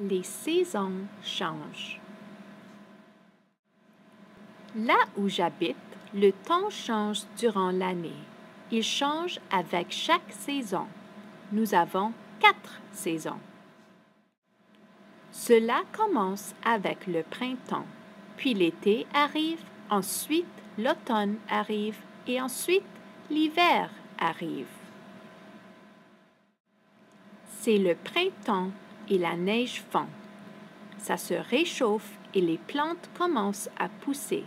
les saisons changent. Là où j'habite, le temps change durant l'année. Il change avec chaque saison. Nous avons quatre saisons. Cela commence avec le printemps, puis l'été arrive, ensuite l'automne arrive et ensuite l'hiver arrive. C'est le printemps et la neige fond. Ça se réchauffe et les plantes commencent à pousser.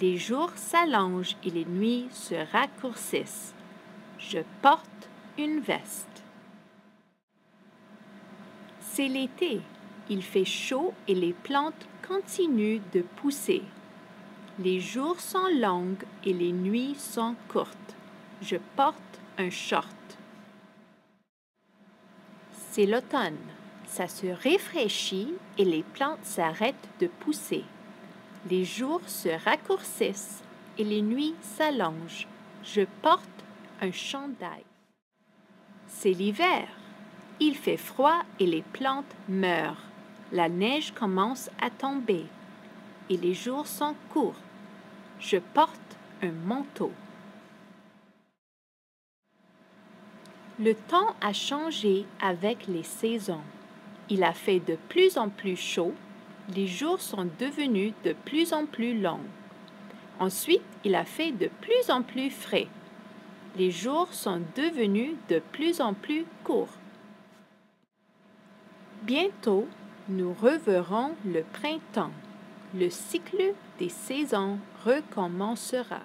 Les jours s'allongent et les nuits se raccourcissent. Je porte une veste. C'est l'été. Il fait chaud et les plantes continuent de pousser. Les jours sont longs et les nuits sont courtes. Je porte un short. C'est l'automne. Ça se rafraîchit et les plantes s'arrêtent de pousser. Les jours se raccourcissent et les nuits s'allongent. Je porte un chandail. C'est l'hiver. Il fait froid et les plantes meurent. La neige commence à tomber et les jours sont courts. Je porte un manteau. Le temps a changé avec les saisons. Il a fait de plus en plus chaud, les jours sont devenus de plus en plus longs. Ensuite, il a fait de plus en plus frais. Les jours sont devenus de plus en plus courts. Bientôt, nous reverrons le printemps. Le cycle des saisons recommencera.